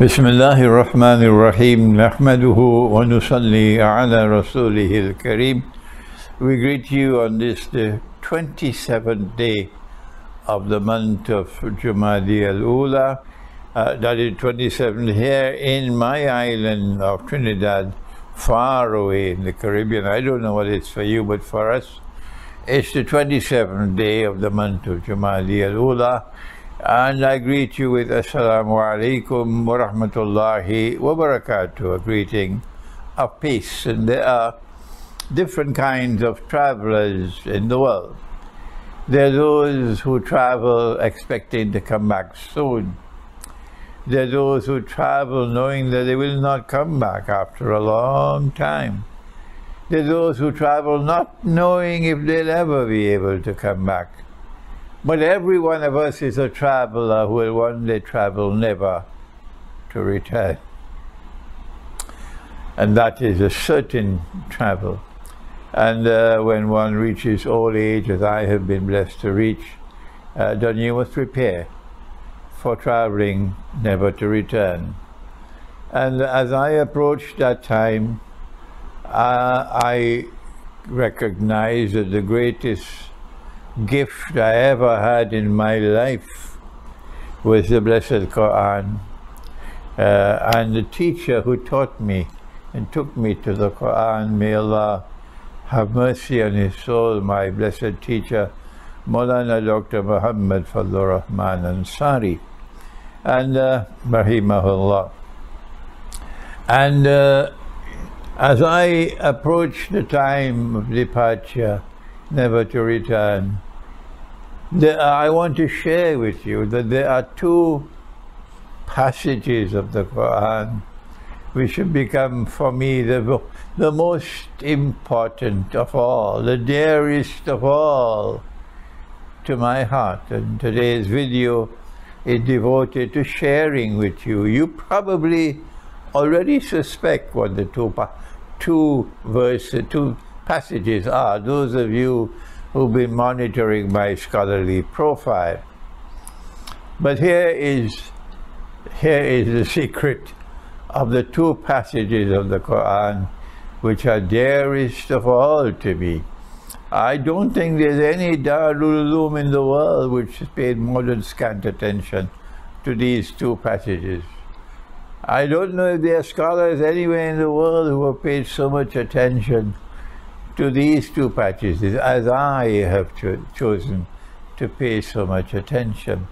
بسم الله الرحمن الرحيم نحمده ونصلي على رسوله الكريم We greet you on this the 27th day of the month of Jumadi al-Ula uh, that is 27th here in my island of Trinidad far away in the Caribbean I don't know what it's for you but for us it's the 27th day of the month of Jumadi al-Ula and I greet you with Assalamu alaikum wa rahmatullahi wa barakatuh, a greeting of peace. And there are different kinds of travelers in the world. There are those who travel expecting to come back soon. There are those who travel knowing that they will not come back after a long time. There are those who travel not knowing if they'll ever be able to come back. But every one of us is a traveler who will one day travel never to return. And that is a certain travel. And uh, when one reaches old age, as I have been blessed to reach, uh, then you must prepare for traveling never to return. And as I approach that time, uh, I recognize that the greatest gift I ever had in my life was the Blessed Quran. Uh, and the teacher who taught me and took me to the Quran, may Allah have mercy on his soul, my blessed teacher, Maulana Dr. Muhammad Fazlur Rahman Ansari, and uh. And uh, as I approach the time of departure, never to return, there, uh, I want to share with you that there are two passages of the Quran which have become for me the, the most important of all, the dearest of all to my heart. And today's video is devoted to sharing with you. You probably already suspect what the two, two verses, two passages are. Those of you who've been monitoring my scholarly profile. But here is, here is the secret of the two passages of the Quran which are dearest of all to me. I don't think there's any Darul Uloom in the world which has paid more than scant attention to these two passages. I don't know if there are scholars anywhere in the world who have paid so much attention to these two passages as I have cho chosen to pay so much attention.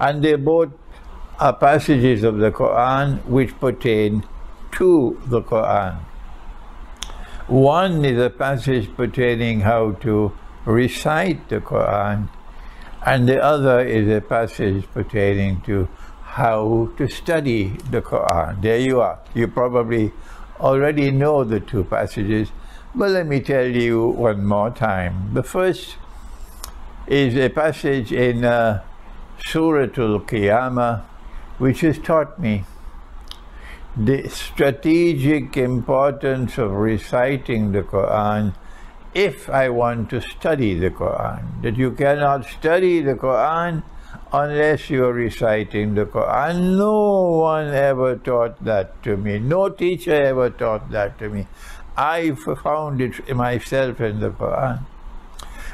And they both are passages of the Quran which pertain to the Quran. One is a passage pertaining how to recite the Quran, and the other is a passage pertaining to how to study the Quran. There you are. You probably already know the two passages, but let me tell you one more time. The first is a passage in uh, Surah Al-Qiyamah which has taught me the strategic importance of reciting the Quran if I want to study the Quran. That you cannot study the Quran unless you are reciting the Quran. No one ever taught that to me. No teacher ever taught that to me. I found it myself in the Quran.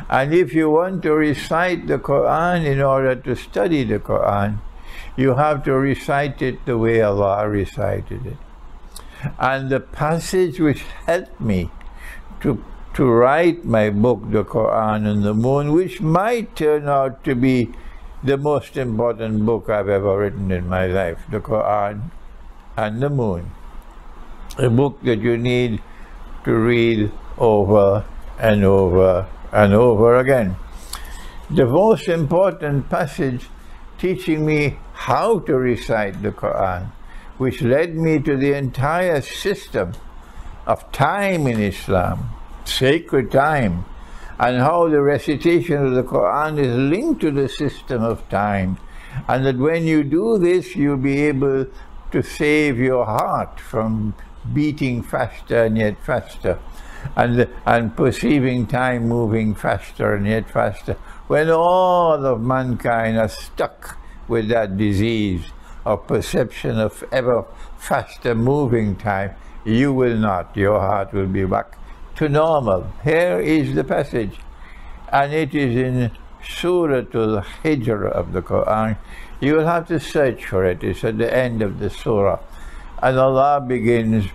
And if you want to recite the Quran in order to study the Quran, you have to recite it the way Allah recited it. And the passage which helped me to, to write my book, The Quran and the Moon, which might turn out to be the most important book I've ever written in my life, The Quran and the Moon. A book that you need to read over and over and over again. The most important passage teaching me how to recite the Quran, which led me to the entire system of time in Islam, sacred time, and how the recitation of the Quran is linked to the system of time, and that when you do this, you'll be able to save your heart from beating faster and yet faster, and, and perceiving time moving faster and yet faster, when all of mankind are stuck with that disease of perception of ever faster moving time, you will not. Your heart will be back to normal. Here is the passage, and it is in Surah Al-Hijr of the Quran. You will have to search for it. It's at the end of the surah. And Allah begins,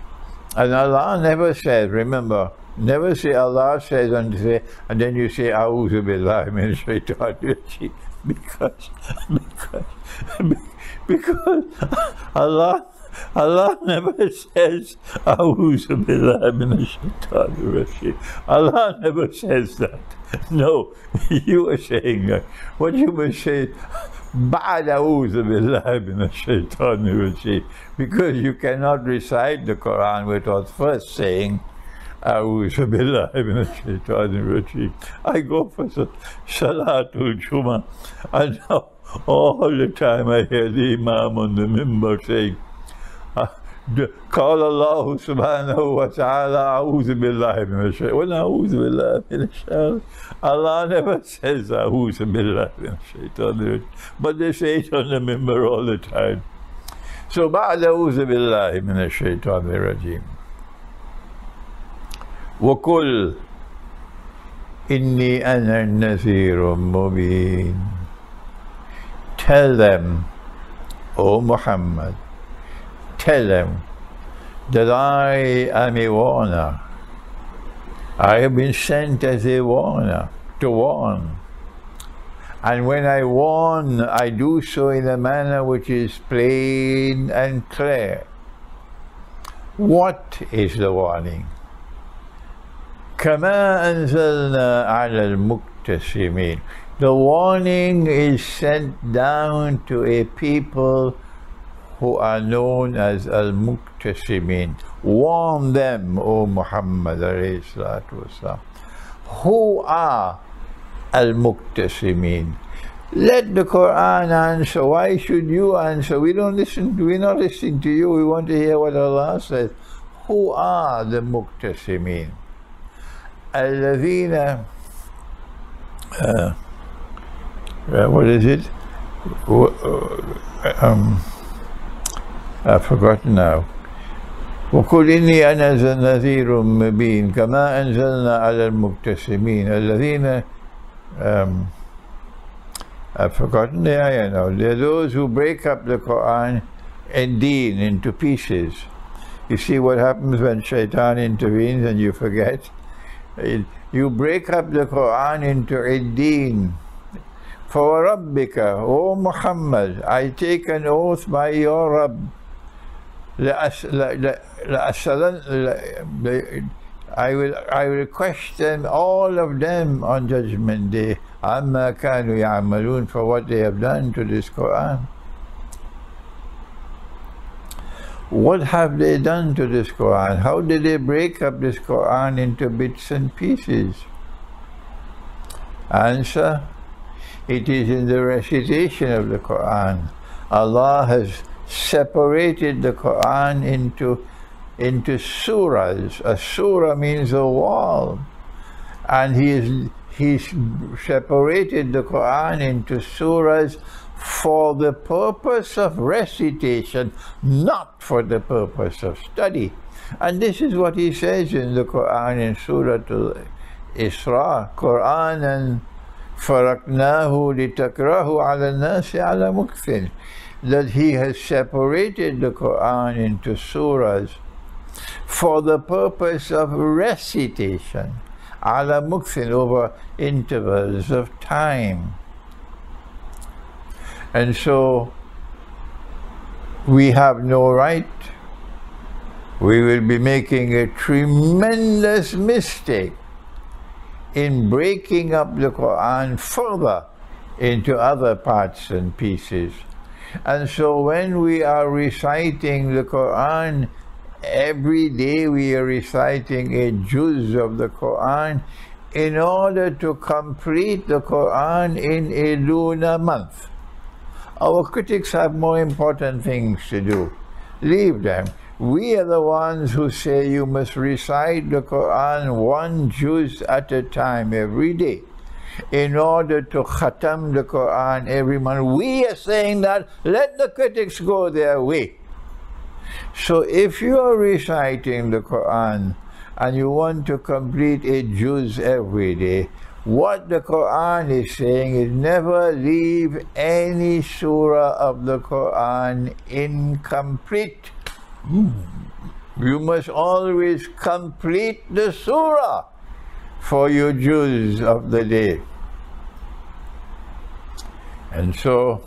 and Allah never says, remember, never say Allah says and say, and then you say, A'udhu Billahi Min Shaitan because, because, because Allah Allah never says, A'udhu Billahi Min Shaitan Allah never says that. No, you are saying that. What you must say, Ba'ad billahi because you cannot recite the Quran without first saying A'udhu billahi minash shaitani rajim. I go for Salatul Juma and now all the time I hear the Imam on the minbar saying قال الله سبحانه وتعالى أعوذ بالله من الشيطان when أعوذ بالله من الشيطان Allah never says أعوذ بالله من الشيطان but they say it on the minbar all the time so بعد أعوذ بالله من الشيطان الرجيم وقل إني أنا النذير مبين tell them O Muhammad tell them that I am a warner. I have been sent as a warner to warn. And when I warn, I do so in a manner which is plain and clear. What is the warning? كما أنزلنا على المقتسمين The warning is sent down to a people who are known as Al-Muqtasimin. Warn them, O Muhammad Who are Al-Muqtasimin? Let the Quran answer. Why should you answer? We don't listen. We're not listening to you. We want to hear what Allah says. Who are the Muqtasimin? الذين uh, uh, what is it? Uh, um, I've forgotten now وقل إني أنا نذير مبين كما أنزلنا على المقتسمين الذين um, I've forgotten the ayah now. They're those who break up the Quran and deen into pieces. You see what happens when shaitan intervenes and you forget? You break up the Quran into a deen. For Rabbika, O Muhammad, I take an oath by your Rabb. I will I will question all of them on Judgment Day عما كانوا يعملون for what they have done to this Quran. What have they done to this Quran? How did they break up this Quran into bits and pieces? Answer, it is in the recitation of the Quran. Allah has separated the Quran into, into surahs. A surah means a wall. And he's, he's separated the Quran into surahs for the purpose of recitation, not for the purpose of study. And this is what he says in the Quran in Surah Al-Isra, Quran and فَرَقْنَاهُ لِتَكْرَهُ عَلَى النَّاسِ عَلَى مُكْثٍ that he has separated the Quran into surahs for the purpose of recitation, ala mukthin, over intervals of time. And so we have no right. We will be making a tremendous mistake in breaking up the Quran further into other parts and pieces. And so when we are reciting the Quran, every day we are reciting a juz of the Quran in order to complete the Quran in a lunar month. Our critics have more important things to do. Leave them. We are the ones who say you must recite the Quran one juz at a time every day. In order to khatam the Quran every month. We are saying that let the critics go their way. So if you are reciting the Quran and you want to complete a juz every day, what the Quran is saying is never leave any surah of the Quran incomplete. You must always complete the surah for your juz of the day. And so,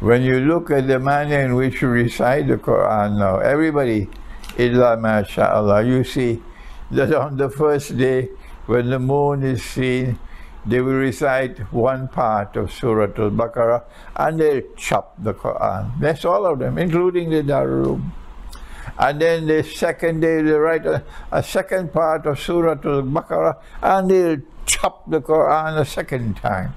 when you look at the manner in which you recite the Quran now, everybody, illa masha'Allah, you see that on the first day, when the moon is seen, they will recite one part of Surah Al-Baqarah and they'll chop the Quran. That's all of them, including the Darul and then the second day they write a, a second part of Surah Al-Baqarah and they'll chop the Quran a second time.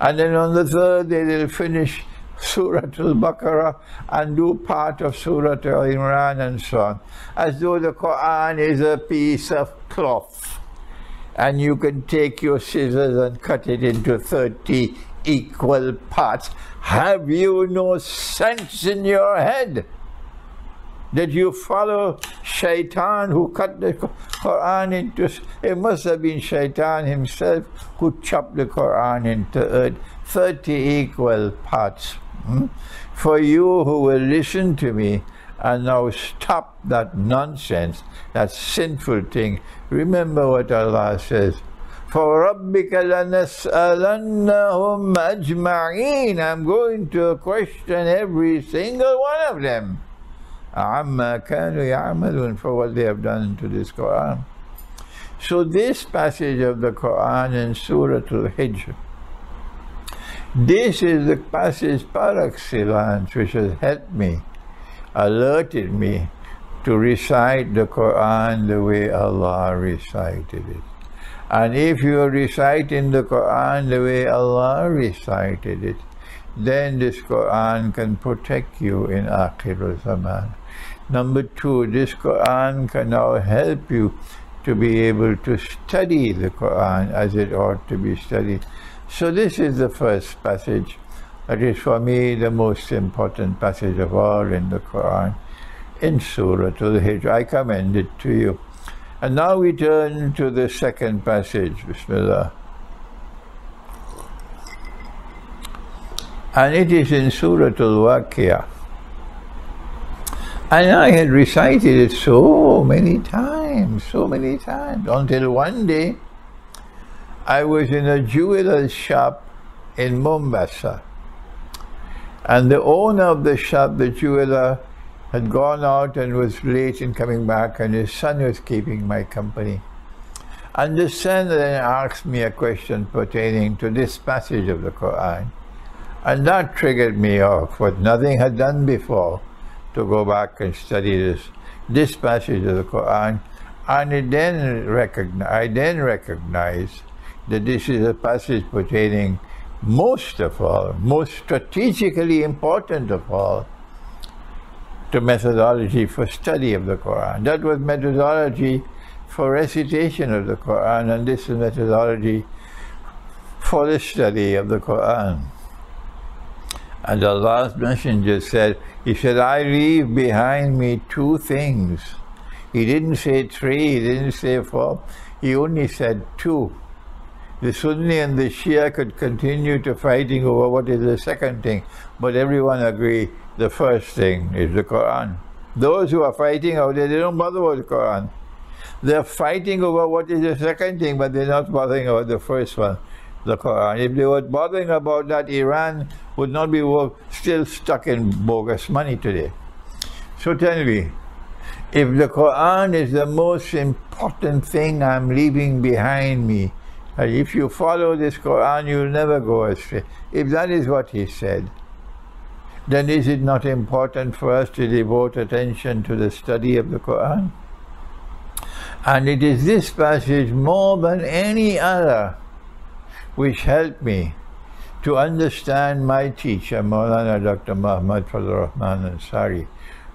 And then on the third day they'll finish Surah Al-Baqarah and do part of Surah Al-Imran and so on. As though the Quran is a piece of cloth. And you can take your scissors and cut it into 30 equal parts. Have you no sense in your head? that you follow shaitan who cut the Quran into, it must have been shaitan himself who chopped the Quran into 30 equal parts. Hmm? For you who will listen to me and now stop that nonsense, that sinful thing, remember what Allah says. فَرَبِّكَ لَنَسْأَلَنَّهُمْ أَجْمَعِينَ I'm going to question every single one of them. amma kanu ya'malun for what they have done to this Quran. So this passage of the Quran in Surah Al-Hijr, this is the passage par excellence which has helped me, alerted me to recite the Quran the way Allah recited it. And if you are reciting the Quran the way Allah recited it, then this Quran can protect you in Akhirul Zaman. Number two, this Quran can now help you to be able to study the Quran as it ought to be studied. So this is the first passage. That is for me the most important passage of all in the Quran, in Surah Al-Hijr. I commend it to you. And now we turn to the second passage, Bismillah. And it is in Surah Al-Waqiyah. And I had recited it so many times, so many times, until one day I was in a jeweler's shop in Mombasa. And the owner of the shop, the jeweler, had gone out and was late in coming back, and his son was keeping my company. And the son then asked me a question pertaining to this passage of the Quran. And that triggered me off, what nothing had done before to go back and study this this passage of the Quran, and then recognize, I then recognize that this is a passage pertaining most of all, most strategically important of all, to methodology for study of the Quran. That was methodology for recitation of the Quran, and this is methodology for the study of the Quran. And Allah's Messenger said, He said, I leave behind me two things. He didn't say three, he didn't say four, he only said two. The Sunni and the Shia could continue to fighting over what is the second thing, but everyone agree the first thing is the Quran. Those who are fighting over there, they don't bother with the Quran. They're fighting over what is the second thing, but they're not bothering about the first one the Quran. If they were bothering about that, Iran would not be still stuck in bogus money today. So tell me, if the Quran is the most important thing I'm leaving behind me, if you follow this Quran, you'll never go astray. If that is what he said, then is it not important for us to devote attention to the study of the Quran? And it is this passage more than any other which helped me to understand my teacher, Maulana Dr. Muhammad Fazl Rahman Ansari.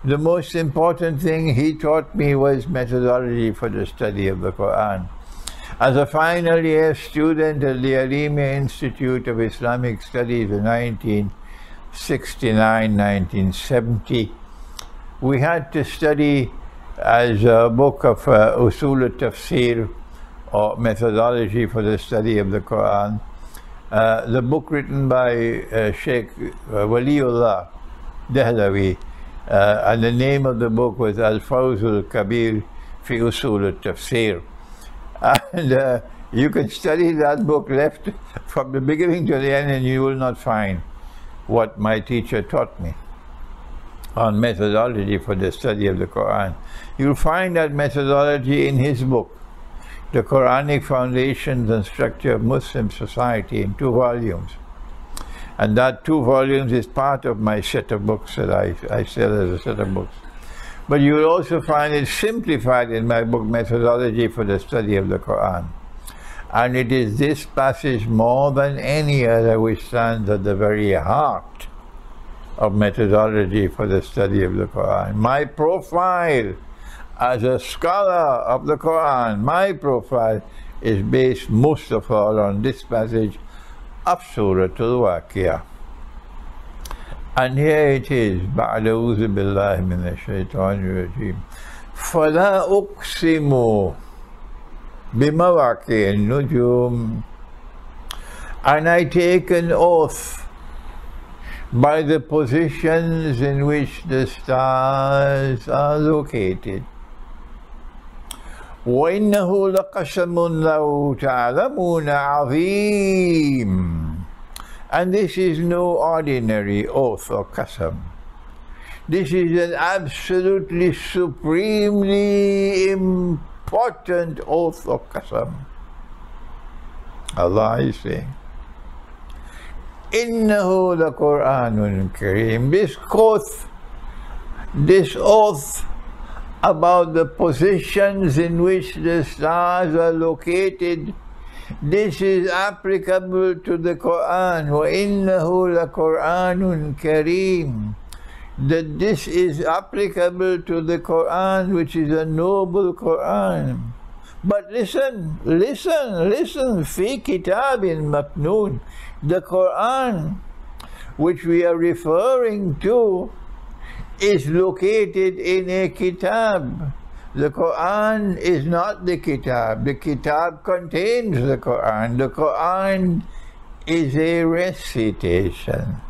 The most important thing he taught me was methodology for the study of the Quran. As a final year student at the Aleemiyah Institute of Islamic Studies in 1969-1970, we had to study as a book of uh, Usul al-Tafsir or methodology for the study of the Quran. Uh, the book written by uh, Sheikh uh, Waliullah Dehlawi, uh, and the name of the book was Al-Fawzul Kabir fi Usul al-Tafsir. And uh, you can study that book left from the beginning to the end and you will not find what my teacher taught me on methodology for the study of the Quran. You'll find that methodology in his book, The Quranic Foundations and Structure of Muslim Society in two volumes. And that two volumes is part of my set of books that I, I sell as a set of books. But you will also find it simplified in my book, Methodology for the Study of the Quran. And it is this passage more than any other which stands at the very heart of methodology for the study of the Quran. My profile as a scholar of the Quran, my profile is based most of all on this passage of Surah Al-Waqiyah. And here it is, بعد أعوذ بالله من الشيطان الرجيم فلا أقسم بمواقع النجوم and I take an oath by the positions in which the stars are located. وإنه لقسم لو تعلمون عظيم and this is no ordinary oath or qasam. This is an absolutely supremely important oath or qasam. Allah is saying, إنه لقرآن كريم. This oath, this oath about the positions in which the stars are located this is applicable to the Quran. وَإِنَّهُ لَقُرْآنٌ كَرِيمٌ That this is applicable to the Quran, which is a noble Quran. But listen, listen, listen, fi kitabin maknoon. The Quran, which we are referring to, is located in a kitab. The Quran is not the Kitab. The Kitab contains the Quran. The Quran is a recitation.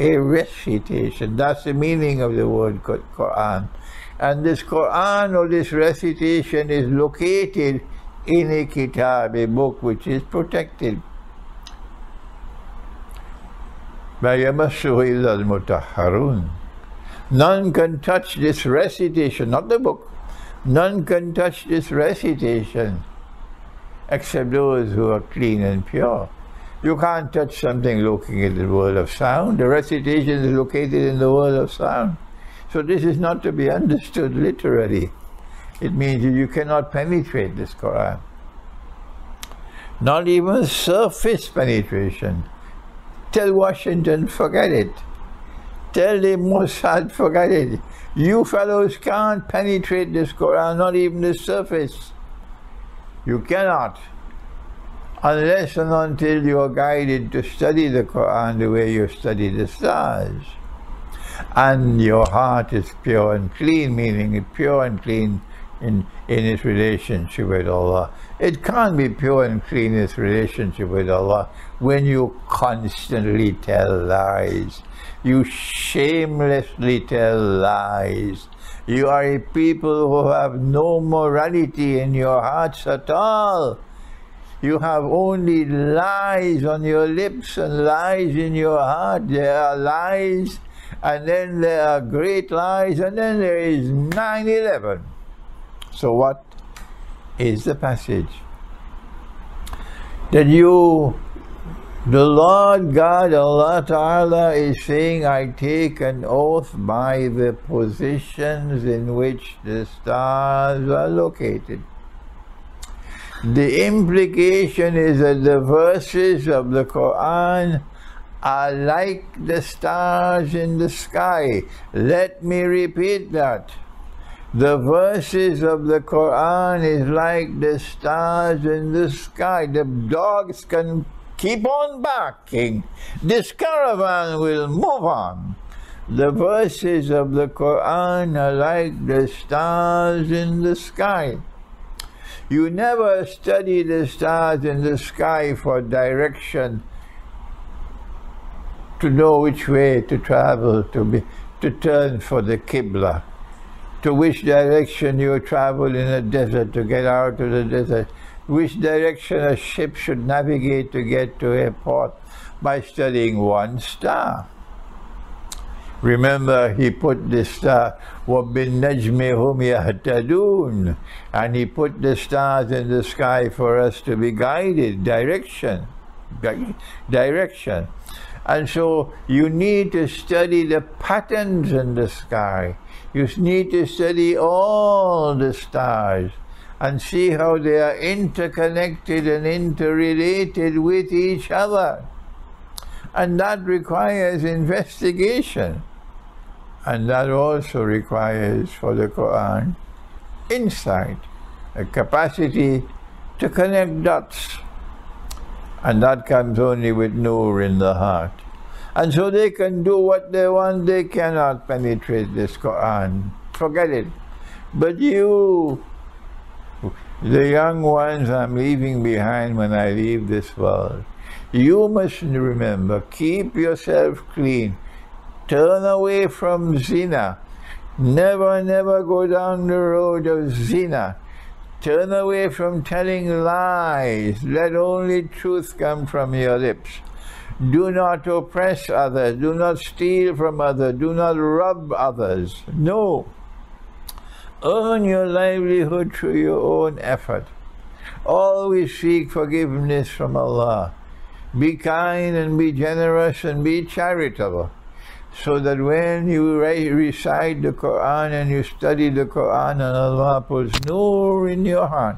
A recitation. That's the meaning of the word Quran. And this Quran or this recitation is located in a kitab, a book which is protected. None can touch this recitation, not the book, None can touch this recitation except those who are clean and pure. You can't touch something looking at the world of sound. The recitation is located in the world of sound. So this is not to be understood literally. It means you cannot penetrate this Quran. Not even surface penetration. Tell Washington, forget it. Tell the Mossad, forget it. You fellows can't penetrate this Quran, not even the surface. You cannot. Unless and until you are guided to study the Quran the way you study the stars. And your heart is pure and clean, meaning it's pure and clean in, in its relationship with Allah. It can't be pure and clean its relationship with Allah when you constantly tell lies you shamelessly tell lies. You are a people who have no morality in your hearts at all. You have only lies on your lips and lies in your heart. There are lies, and then there are great lies, and then there is 9 11. So, what is the passage? That you the Lord God, Allah Ta'ala is saying, I take an oath by the positions in which the stars are located. The implication is that the verses of the Quran are like the stars in the sky. Let me repeat that. The verses of the Quran is like the stars in the sky. The dogs can keep on barking. This caravan will move on. The verses of the Quran are like the stars in the sky. You never study the stars in the sky for direction to know which way to travel, to be to turn for the Qibla, to which direction you travel in a desert to get out of the desert, which direction a ship should navigate to get to a port by studying one star. Remember, he put the star, وَبِالنَّجْمِ هُمْ يَهْتَدُونَ And he put the stars in the sky for us to be guided, direction, direction. And so you need to study the patterns in the sky. You need to study all the stars and see how they are interconnected and interrelated with each other. And that requires investigation. And that also requires for the Quran insight, a capacity to connect dots. And that comes only with nur in the heart. And so they can do what they want, they cannot penetrate this Quran. Forget it. But you, the young ones I'm leaving behind when I leave this world, you must remember, keep yourself clean. Turn away from zina. Never, never go down the road of zina. Turn away from telling lies. Let only truth come from your lips. Do not oppress others. Do not steal from others. Do not rob others. No. Earn your livelihood through your own effort. Always seek forgiveness from Allah. Be kind and be generous and be charitable. So that when you re recite the Quran and you study the Quran and Allah puts nur in your heart,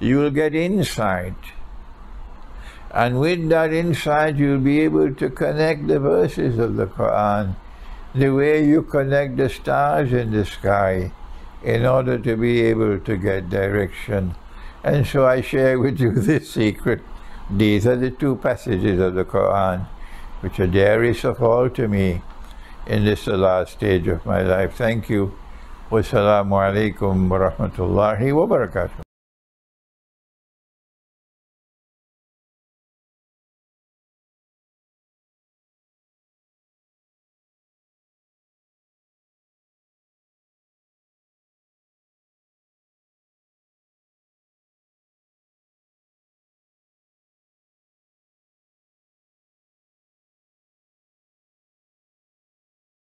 you will get insight. And with that insight, you'll be able to connect the verses of the Quran the way you connect the stars in the sky in order to be able to get direction. And so I share with you this secret. These are the two passages of the Quran which are dearest of all to me in this last stage of my life. Thank you. Wassalamu alaikum wa rahmatullahi wa barakatuh.